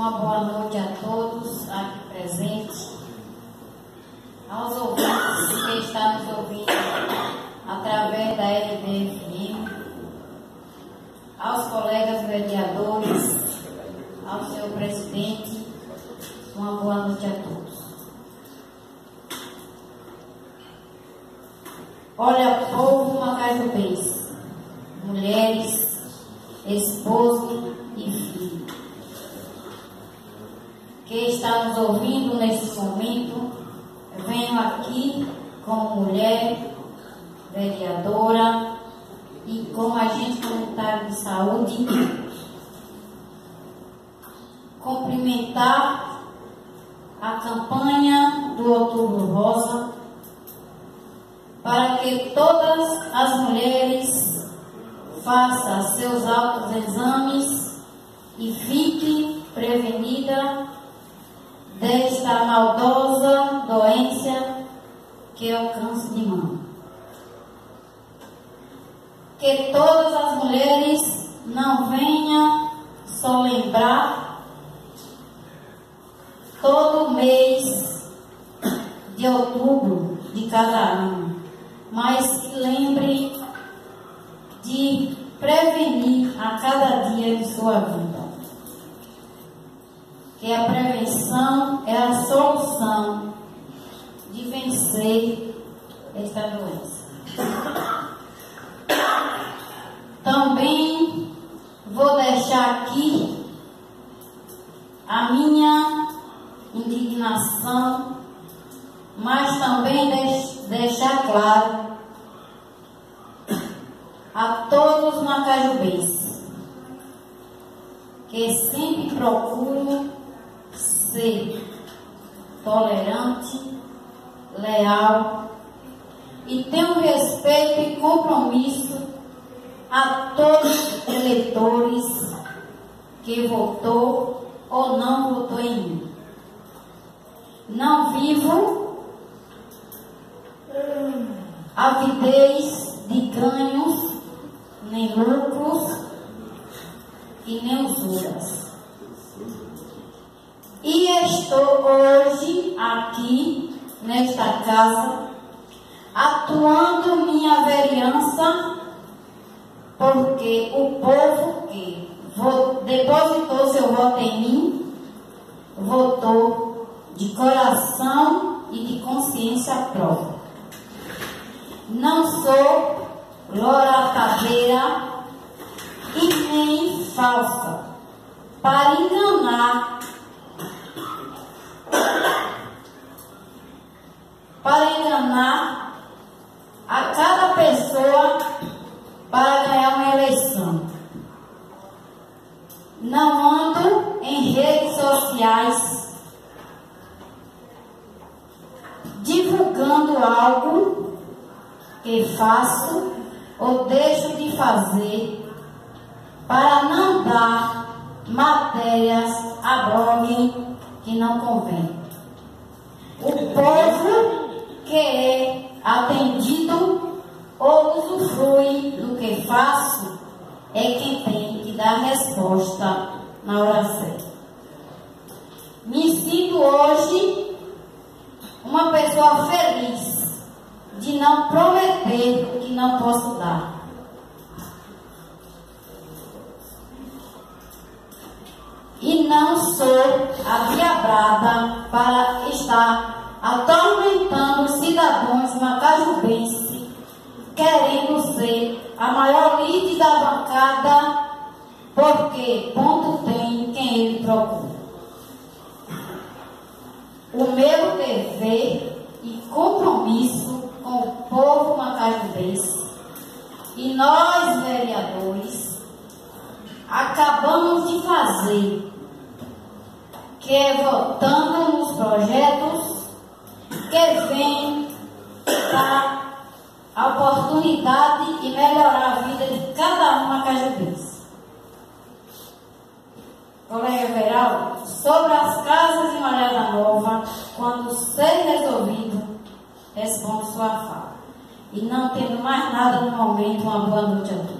Uma boa noite a todos aqui presentes, aos ouvintes que estão nos ouvindo através da LBFM, aos colegas vereadores, ao seu presidente, uma boa noite a todos. Olha, povo macajubense, mulheres, esposo e que está nos ouvindo neste momento, venho aqui como mulher, vereadora e como agente comunitário de saúde, cumprimentar a campanha do Outubro Rosa para que todas as mulheres façam seus autoexames e fique prevenida desta maldosa doença que é o câncer de mama. Que todas as mulheres não venham só lembrar todo mês de outubro de cada ano mas que lembre de prevenir a cada dia de sua vida. Que a prevenção é a solução de vencer esta doença. Também vou deixar aqui a minha indignação, mas também deixar claro a todos os macajubenses que sempre procuram ser tolerante, leal e tenho respeito e compromisso a todos os eleitores que votou ou não votou em mim. Não vivo avidez de ganhos nem lucros e nem usuras. E estou hoje aqui nesta casa atuando minha vereança porque o povo que depositou seu voto em mim votou de coração e de consciência própria. Não sou loratadeira e nem falsa, para enganar, para enganar a cada pessoa para ganhar uma eleição. Não ando em redes sociais divulgando algo que faço ou deixo de fazer para não dar matérias a blog que não convém. O povo que é atendido ou usufrui do que faço é quem tem que dar resposta na certa. Me sinto hoje uma pessoa feliz de não prometer o que não posso dar. E não sou adiabrada para estar atormentando os cidadãos macajubenses, querendo ser a maior líder da bancada, porque ponto tem quem ele procura. O meu dever e compromisso com o povo macajubense e nós, vereadores, acabamos de fazer, que é votando nos projetos que vêm dar a oportunidade de melhorar a vida de cada um macajubense. Colega Veraldo, sobre as casas de Maria Nova, quando ser resolvido, responde sua fala. E não tendo mais nada no momento, uma boa noite a todos.